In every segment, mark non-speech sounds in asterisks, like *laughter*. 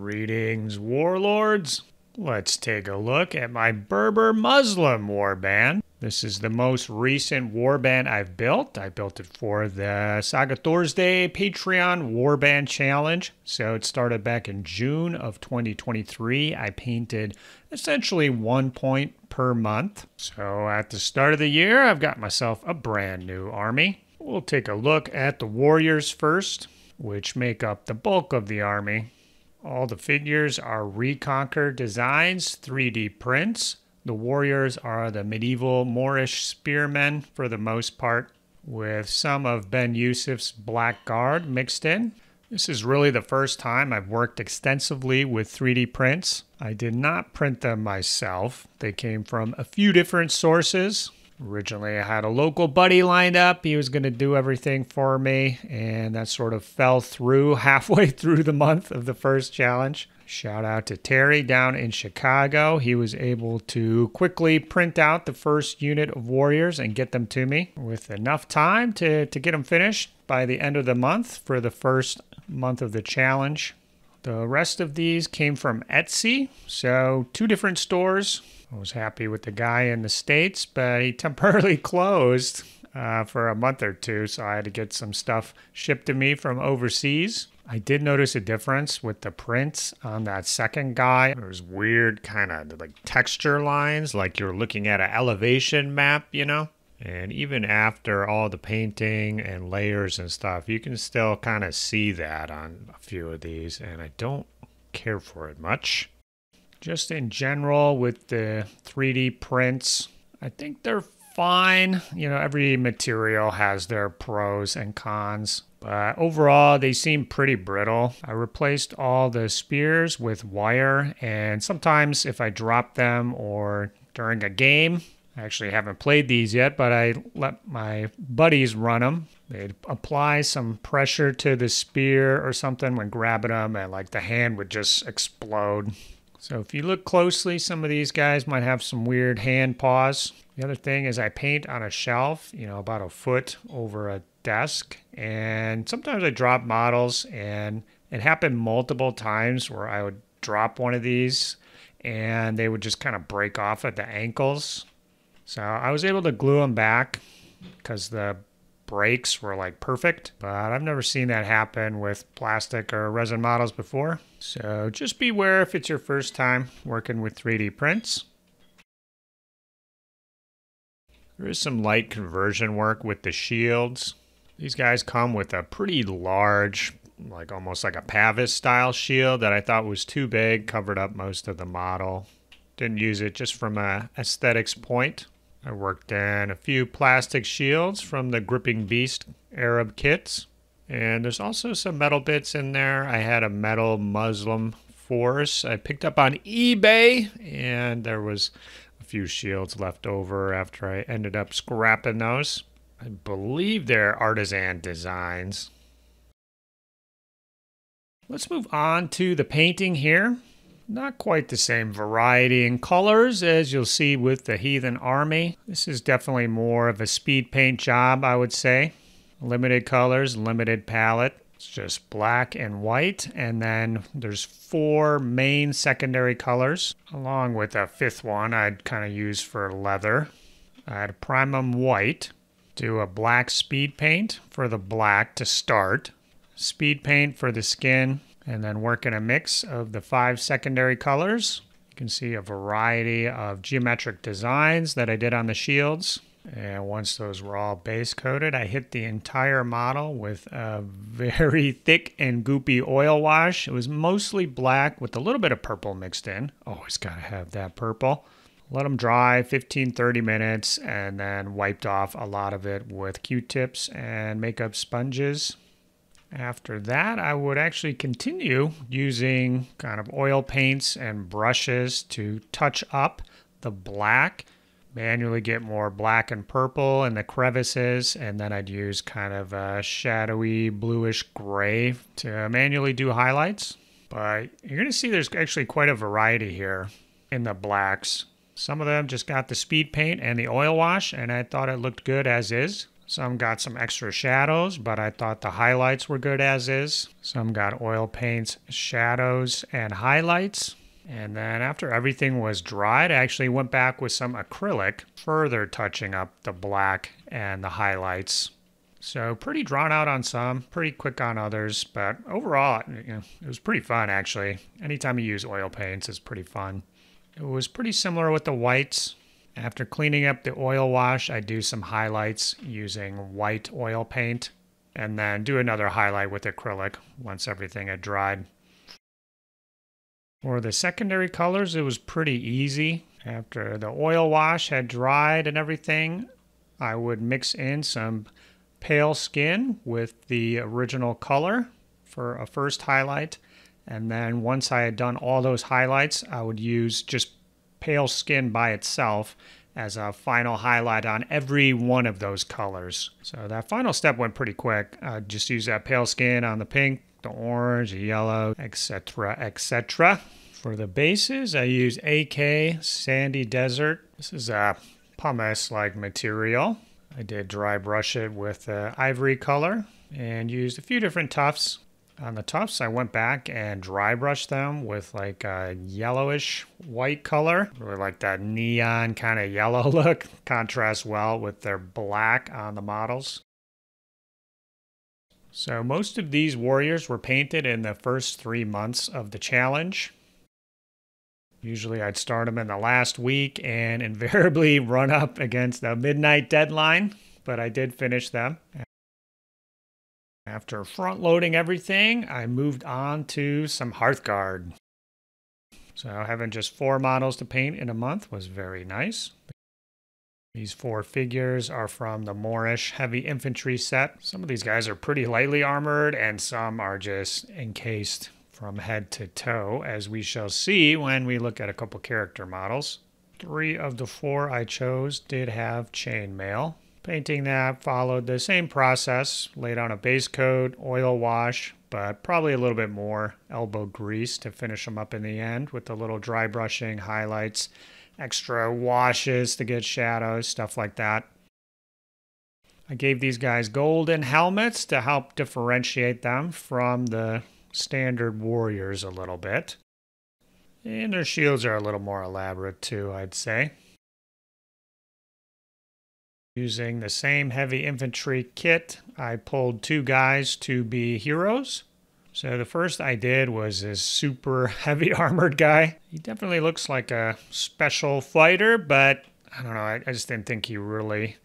Greetings, warlords. Let's take a look at my Berber Muslim warband. This is the most recent warband I've built. I built it for the Saga Thorsday Patreon Warband Challenge. So it started back in June of 2023. I painted essentially one point per month. So at the start of the year, I've got myself a brand new army. We'll take a look at the warriors first, which make up the bulk of the army. All the figures are Reconquer Designs 3D prints. The warriors are the medieval Moorish spearmen for the most part, with some of Ben Yusuf's Black Guard mixed in. This is really the first time I've worked extensively with 3D prints. I did not print them myself. They came from a few different sources, Originally, I had a local buddy lined up. He was going to do everything for me, and that sort of fell through *laughs* halfway through the month of the first challenge. Shout out to Terry down in Chicago. He was able to quickly print out the first unit of warriors and get them to me with enough time to, to get them finished by the end of the month for the first month of the challenge. The rest of these came from Etsy, so two different stores. I was happy with the guy in the States, but he *laughs* temporarily closed uh, for a month or two, so I had to get some stuff shipped to me from overseas. I did notice a difference with the prints on that second guy. There's weird kind of like texture lines, like you're looking at an elevation map, you know? And even after all the painting and layers and stuff, you can still kind of see that on a few of these, and I don't care for it much. Just in general, with the 3D prints, I think they're fine. You know, every material has their pros and cons. But overall, they seem pretty brittle. I replaced all the spears with wire, and sometimes if I drop them or during a game, I actually haven't played these yet, but I let my buddies run them. They'd apply some pressure to the spear or something when grabbing them, and like the hand would just explode. So if you look closely, some of these guys might have some weird hand paws. The other thing is I paint on a shelf, you know, about a foot over a desk. And sometimes I drop models and it happened multiple times where I would drop one of these and they would just kind of break off at the ankles. So I was able to glue them back because the breaks were like perfect, but I've never seen that happen with plastic or resin models before. So just beware if it's your first time working with 3D prints. There is some light conversion work with the shields. These guys come with a pretty large, like almost like a Pavis style shield that I thought was too big, covered up most of the model. Didn't use it just from a aesthetics point. I worked in a few plastic shields from the Gripping Beast Arab kits. And there's also some metal bits in there. I had a metal Muslim force I picked up on eBay, and there was a few shields left over after I ended up scrapping those. I believe they're Artizan Designs. Let's move on to the painting here. Not quite the same variety in colors as you'll see with the Heathen Army. This is definitely more of a speed paint job, I would say. Limited colors, limited palette. It's just black and white, and then there's four main secondary colors, along with a fifth one I'd kind of use for leather. I'd primum white, do a black speed paint for the black to start, speed paint for the skin, and then work in a mix of the five secondary colors. You can see a variety of geometric designs that I did on the shields. And once those were all base coated, I hit the entire model with a *laughs* very thick and goopy oil wash. It was mostly black with a little bit of purple mixed in. Always got to have that purple. Let them dry 15 30 minutes and then wiped off a lot of it with q tips and makeup sponges. After that, I would actually continue using kind of oil paints and brushes to touch up the black, manually get more black and purple in the crevices, and then I'd use kind of a shadowy bluish gray to manually do highlights. But you're to see there's actually quite a variety here in the blacks. Some of them just got the speed paint and the oil wash, and I thought it looked good as is. Some got some extra shadows, but I thought the highlights were good as is. Some got oil paints, shadows, and highlights. And then after everything was dried, I actually went back with some acrylic, further touching up the black and the highlights. So pretty drawn out on some, pretty quick on others, but overall, it was pretty fun actually. Anytime you use oil paints is pretty fun. It was pretty similar with the whites. After cleaning up the oil wash, I do some highlights using white oil paint and then do another highlight with acrylic once everything had dried. For the secondary colors, it was pretty easy. After the oil wash had dried and everything, I would mix in some pale skin with the original color for a first highlight. And then once I had done all those highlights, I would use just pale skin by itself as a final highlight on every one of those colors. So that final step went pretty quick. I just use that pale skin on the pink, the orange, the yellow, etc., etc. For the bases, I use AK Sandy Desert. This is a pumice-like material. I did dry brush it with uh, ivory color and used a few different tufts. On the tufts, I went back and dry brushed them with like a yellowish white color. Really like that neon kind of yellow *laughs* look. Contrasts well with their black on the models. So most of these warriors were painted in the first three months of the challenge. Usually I'd start them in the last week and *laughs* invariably run up against the midnight deadline, but I did finish them. After front loading everything, I moved on to some Hearthguard. So having just four models to paint in a month was very nice. These four figures are from the Moorish heavy infantry set. Some of these guys are pretty lightly armored and some are just encased from head to toe, as we shall see when we look at a couple character models. Three of the four I chose did have chainmail. Painting that followed the same process, laid on a base coat, oil wash, but probably a little bit more elbow grease to finish them up in the end with a little dry brushing, highlights, extra washes to get shadows, stuff like that. I gave these guys golden helmets to help differentiate them from the standard warriors a little bit. And their shields are a little more elaborate too, I'd say. Using the same heavy infantry kit, I pulled two guys to be heroes. So the first I did was this super *laughs* heavy armored guy. He definitely looks like a special fighter, but I don't know, I, I just didn't think he really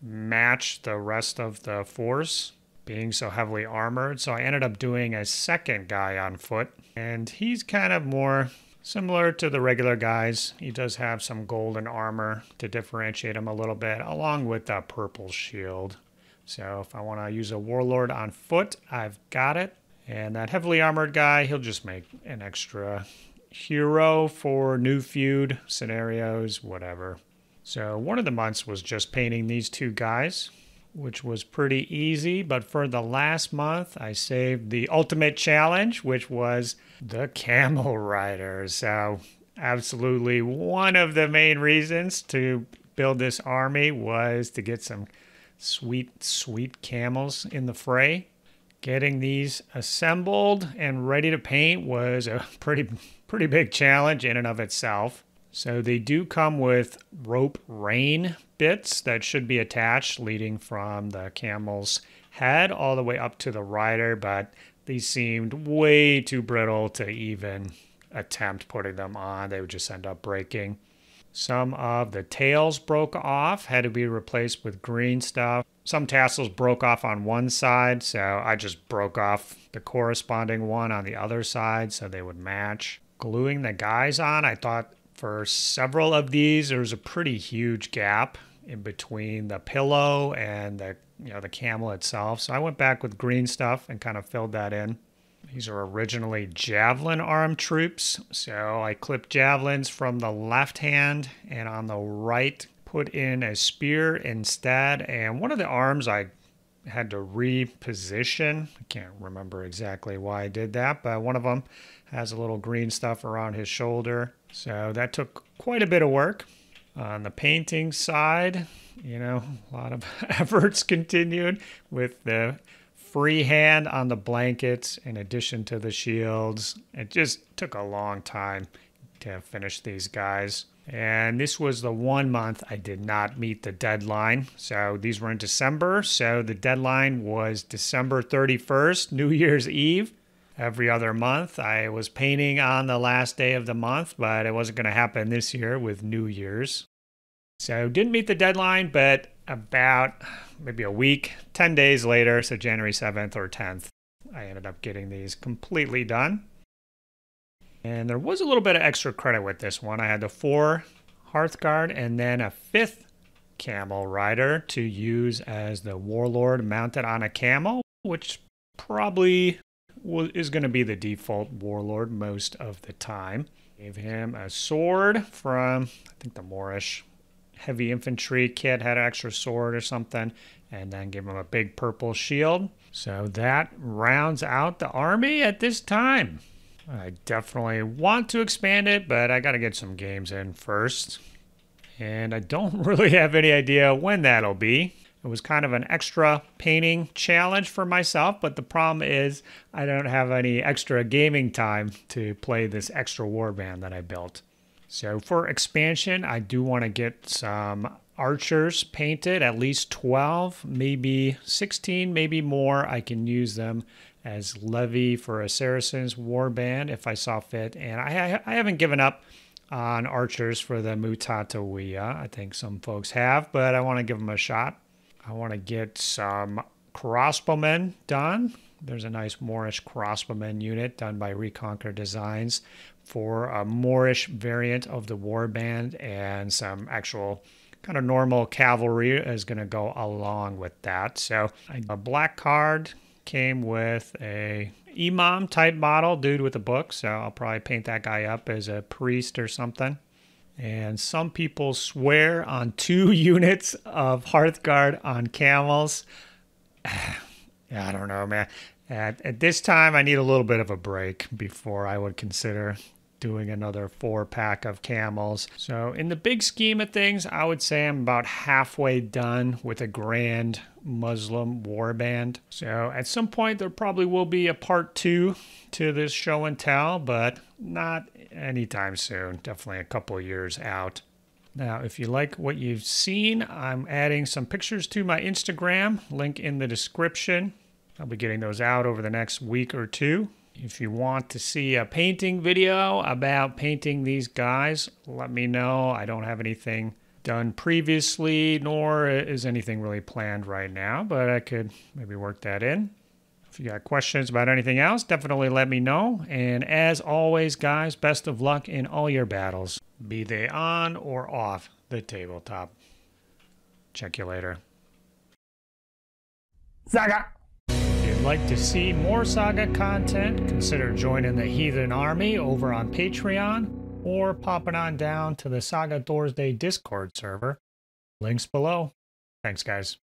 matched the rest of the force being so heavily armored. So I ended up doing a second guy on foot, and he's kind of more similar to the regular guys. He does have some golden armor to differentiate him a little bit, along with that purple shield. So if I want to use a warlord on foot, I've got it. And that heavily armored guy, he'll just make an extra hero for new feud scenarios, whatever. So one of the months was just painting these two guys which was pretty easy. But for the last month, I saved the ultimate challenge, which was the camel rider. So, absolutely one of the main reasons to build this army was to get some sweet, sweet camels in the fray. Getting these assembled and ready to paint was a *laughs* pretty, pretty big challenge in and of itself. So they do come with rope rein bits that should be attached leading from the camel's head all the way up to the rider, but these seemed way too brittle to even attempt putting them on. They would just end up breaking. Some of the tails broke off, had to be replaced with green stuff. Some tassels broke off on one side, so I just broke off the corresponding one on the other side so they would match. Gluing the guys on, I thought for several of these, there's a pretty huge gap in between the pillow and the you know the camel itself. So I went back with green stuff and kind of filled that in. These are originally javelin arm troops. So I clipped javelins from the left hand and on the right put in a spear instead. And one of the arms I had to reposition. I can't remember exactly why I did that, but one of them has a little green stuff around his shoulder. So that took quite a bit of work. On the painting side, you know, *laughs* a lot of *laughs* efforts continued with the freehand on the blankets in addition to the shields. It just took a long time to finish these guys. And this was the one month I did not meet the deadline. So these were in December. So the deadline was December 31st, New Year's Eve. Every other month, I was painting on the last day of the month, but it wasn't going to happen this year with New Year's. So didn't meet the deadline, but about maybe a week, 10 days later, so January 7th or 10th, I ended up getting these completely done. And there was a little bit of extra credit with this one. I had the four Hearthguard and then a fifth camel rider to use as the warlord mounted on a camel, which probably is going to be the default warlord most of the time. Gave him a sword from, I think, the Moorish heavy infantry kit had an extra sword or something, and then give him a big purple shield. So that rounds out the army at this time. I definitely want to expand it, but I got to get some games in first. And I don't *laughs* really have any idea when that'll be. It was kind of an extra painting challenge for myself, but the problem is I don't have any extra gaming time to play this extra warband that I built. So for expansion, I do want to get some archers painted, at least 12, maybe 16, maybe more. I can use them as levy for a Saracens warband if I saw fit. And I, I haven't given up on archers for the Mutatawiyya. I think some folks have, but I want to give them a shot. I want to get some crossbowmen done. There's a nice Moorish crossbowmen unit done by Reconquer Designs for a Moorish variant of the warband and some actual kind of normal cavalry is going to go along with that. So a Black Guard came with a imam type model, dude with a book. So I'll probably paint that guy up as a priest or something. And some people swear on two *laughs* units of Hearthguard on camels. *sighs* I don't know, man. At, at this time, I need a little bit of a break before I would consider doing another four pack of camels. So, in the big scheme of things, I would say I'm about halfway done with a grand Muslim warband. So, at some point, there probably will be a part two to this show and tell, but not anytime soon. Definitely a couple years out. Now, if you like what you've seen, I'm adding some pictures to my Instagram, link in the description. I'll be getting those out over the next week or two. If you want to see a painting video about painting these guys, let me know. I don't have anything done previously, nor is anything really planned right now, but I could maybe work that in. If you got questions about anything else, definitely let me know. And as always, guys, best of luck in all your battles, be they on or off the tabletop. Check you later. Saga! If you'd like to see more Saga content, consider joining the Heathen Army over on Patreon or popping on down to the Saga Thorsday Discord server. Links below. Thanks, guys.